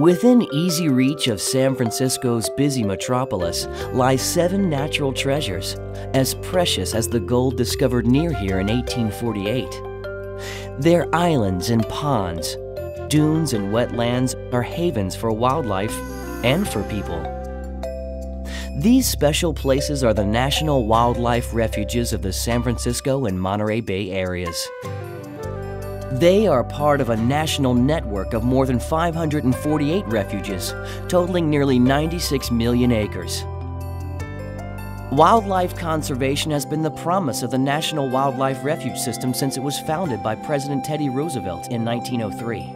Within easy reach of San Francisco's busy metropolis lie seven natural treasures, as precious as the gold discovered near here in 1848. Their islands and ponds, dunes and wetlands are havens for wildlife and for people. These special places are the National Wildlife Refuges of the San Francisco and Monterey Bay areas. They are part of a national network of more than 548 refuges, totaling nearly 96 million acres. Wildlife conservation has been the promise of the National Wildlife Refuge System since it was founded by President Teddy Roosevelt in 1903.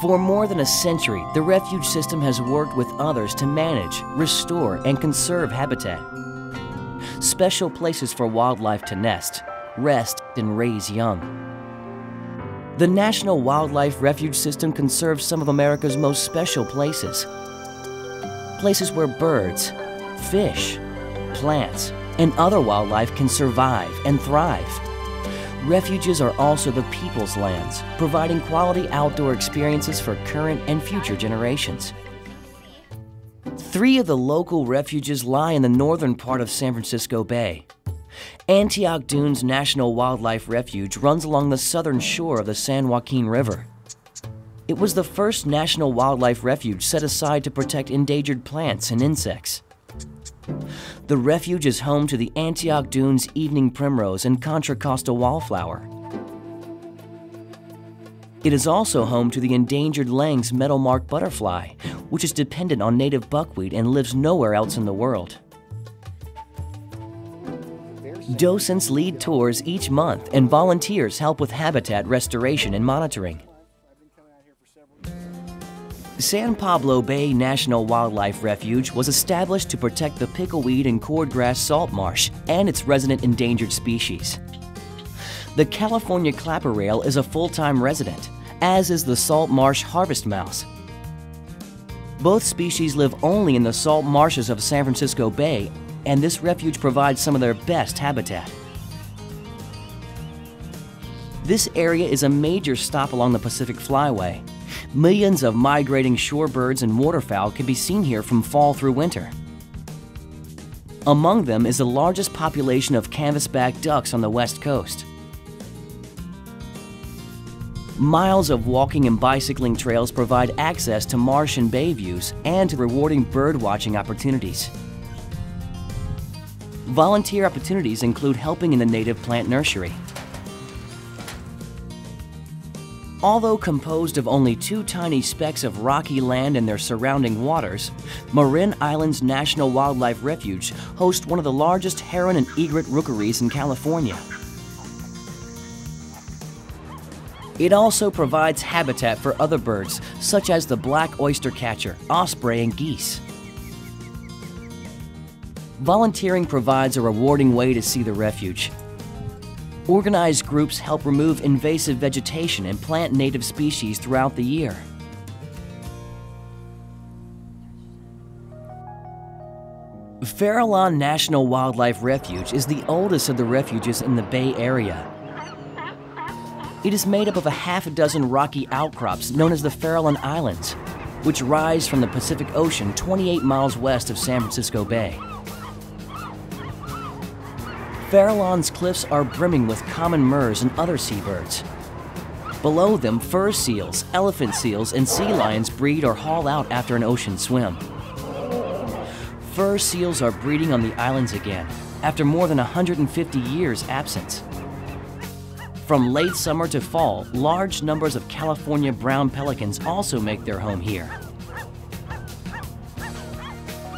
For more than a century, the refuge system has worked with others to manage, restore, and conserve habitat. Special places for wildlife to nest, rest, and raise young. The National Wildlife Refuge System conserves some of America's most special places. Places where birds, fish, plants, and other wildlife can survive and thrive. Refuges are also the people's lands, providing quality outdoor experiences for current and future generations. Three of the local refuges lie in the northern part of San Francisco Bay. Antioch Dunes National Wildlife Refuge runs along the southern shore of the San Joaquin River. It was the first national wildlife refuge set aside to protect endangered plants and insects. The refuge is home to the Antioch Dunes evening primrose and Contra Costa wallflower. It is also home to the endangered Lange's metalmark butterfly, which is dependent on native buckwheat and lives nowhere else in the world. Docents lead tours each month, and volunteers help with habitat restoration and monitoring. San Pablo Bay National Wildlife Refuge was established to protect the pickleweed and cordgrass salt marsh and its resident endangered species. The California clapper rail is a full-time resident, as is the salt marsh harvest mouse. Both species live only in the salt marshes of San Francisco Bay and this refuge provides some of their best habitat. This area is a major stop along the Pacific Flyway. Millions of migrating shorebirds and waterfowl can be seen here from fall through winter. Among them is the largest population of canvasback ducks on the west coast. Miles of walking and bicycling trails provide access to marsh and bay views and to rewarding bird watching opportunities. Volunteer opportunities include helping in the native plant nursery. Although composed of only two tiny specks of rocky land and their surrounding waters, Marin Islands National Wildlife Refuge hosts one of the largest heron and egret rookeries in California. It also provides habitat for other birds, such as the black oyster catcher, osprey, and geese. Volunteering provides a rewarding way to see the refuge. Organized groups help remove invasive vegetation and plant native species throughout the year. Farallon National Wildlife Refuge is the oldest of the refuges in the Bay Area. It is made up of a half a dozen rocky outcrops known as the Farallon Islands, which rise from the Pacific Ocean 28 miles west of San Francisco Bay. Farallon's cliffs are brimming with common murres and other seabirds. Below them, fur seals, elephant seals, and sea lions breed or haul out after an ocean swim. Fur seals are breeding on the islands again after more than 150 years' absence. From late summer to fall, large numbers of California brown pelicans also make their home here.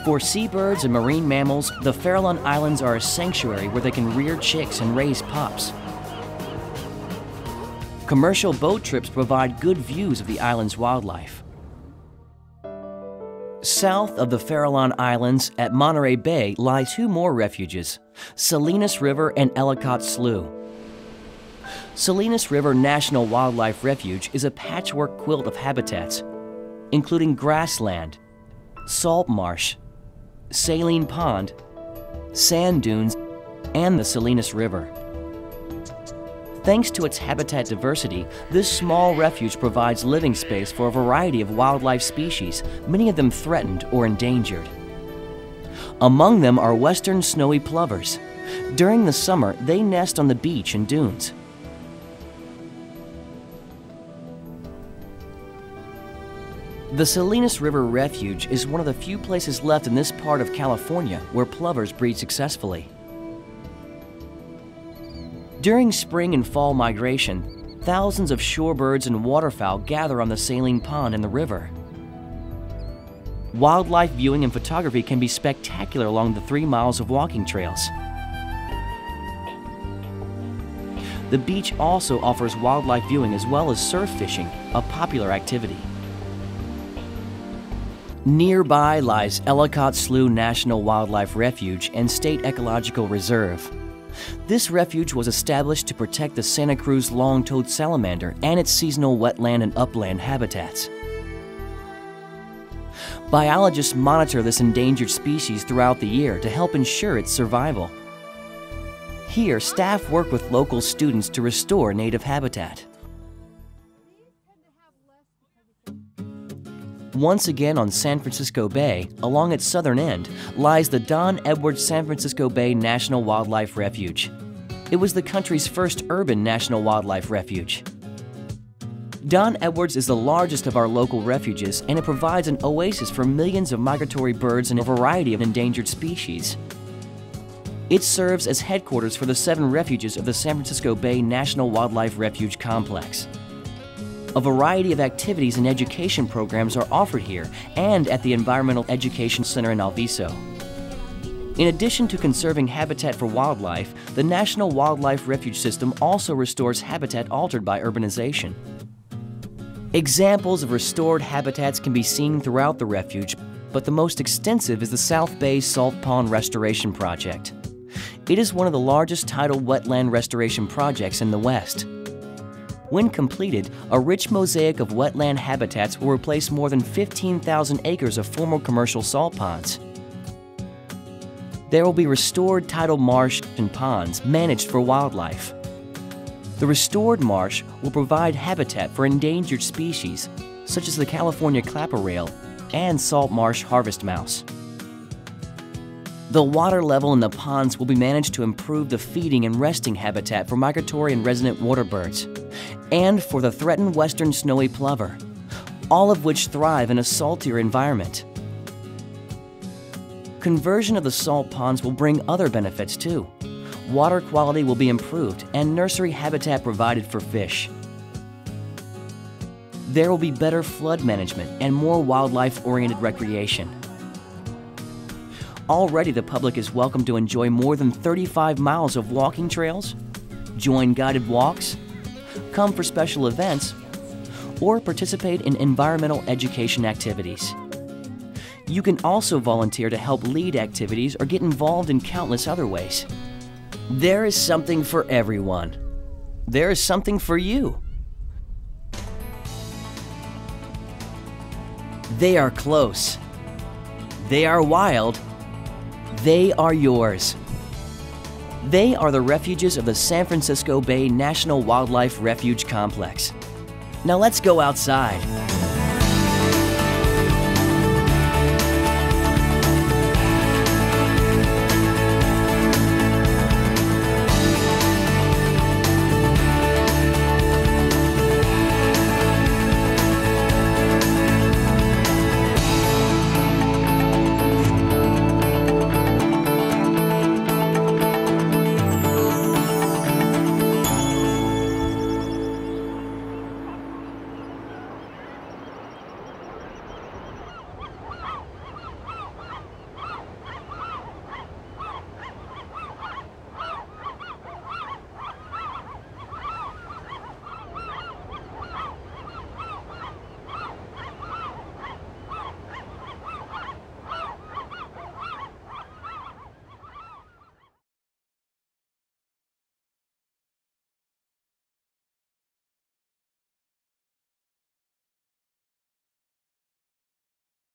For seabirds and marine mammals, the Farallon Islands are a sanctuary where they can rear chicks and raise pups. Commercial boat trips provide good views of the island's wildlife. South of the Farallon Islands at Monterey Bay lie two more refuges, Salinas River and Ellicott Slough. Salinas River National Wildlife Refuge is a patchwork quilt of habitats, including grassland, salt marsh, Saline Pond, sand dunes, and the Salinas River. Thanks to its habitat diversity, this small refuge provides living space for a variety of wildlife species, many of them threatened or endangered. Among them are western snowy plovers. During the summer, they nest on the beach and dunes. The Salinas River Refuge is one of the few places left in this part of California where plovers breed successfully. During spring and fall migration, thousands of shorebirds and waterfowl gather on the saline pond and the river. Wildlife viewing and photography can be spectacular along the three miles of walking trails. The beach also offers wildlife viewing as well as surf fishing, a popular activity. Nearby lies Ellicott Slough National Wildlife Refuge and State Ecological Reserve. This refuge was established to protect the Santa Cruz long-toed salamander and its seasonal wetland and upland habitats. Biologists monitor this endangered species throughout the year to help ensure its survival. Here, staff work with local students to restore native habitat. Once again on San Francisco Bay, along its southern end, lies the Don Edwards San Francisco Bay National Wildlife Refuge. It was the country's first urban national wildlife refuge. Don Edwards is the largest of our local refuges and it provides an oasis for millions of migratory birds and a variety of endangered species. It serves as headquarters for the seven refuges of the San Francisco Bay National Wildlife Refuge Complex. A variety of activities and education programs are offered here and at the Environmental Education Center in Alviso. In addition to conserving habitat for wildlife, the National Wildlife Refuge System also restores habitat altered by urbanization. Examples of restored habitats can be seen throughout the refuge, but the most extensive is the South Bay Salt Pond Restoration Project. It is one of the largest tidal wetland restoration projects in the West. When completed, a rich mosaic of wetland habitats will replace more than 15,000 acres of former commercial salt ponds. There will be restored tidal marsh and ponds managed for wildlife. The restored marsh will provide habitat for endangered species, such as the California clapper rail and salt marsh harvest mouse. The water level in the ponds will be managed to improve the feeding and resting habitat for migratory and resident water birds and for the threatened western snowy plover, all of which thrive in a saltier environment. Conversion of the salt ponds will bring other benefits too. Water quality will be improved and nursery habitat provided for fish. There will be better flood management and more wildlife-oriented recreation. Already the public is welcome to enjoy more than 35 miles of walking trails, join guided walks, come for special events, or participate in environmental education activities. You can also volunteer to help lead activities or get involved in countless other ways. There is something for everyone. There is something for you. They are close. They are wild. They are yours. They are the refuges of the San Francisco Bay National Wildlife Refuge Complex. Now let's go outside.